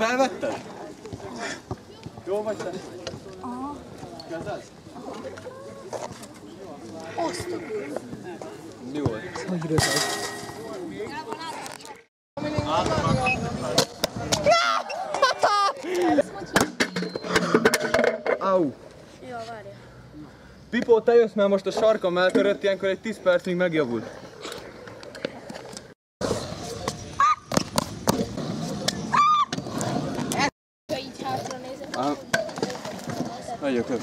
Észrevetted? Jó vagy te? Aha. Igazad? Kurva. Mi volt? Hogy röhög. Au! Jó, várja. Pipó, te jössz, mert most a sarkam eltörött, ilyenkor egy 10 percig megjavul. 啊，那也可以。